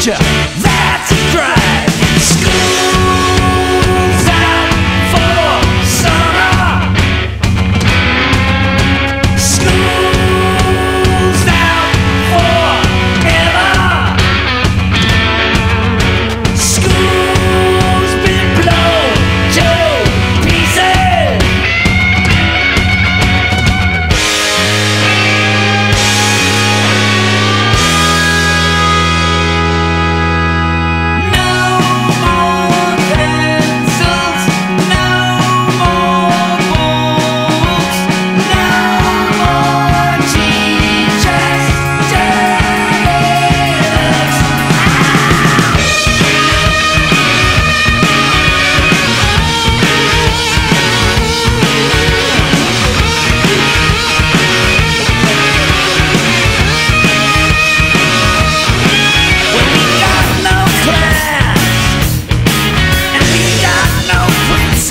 danger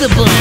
invisible.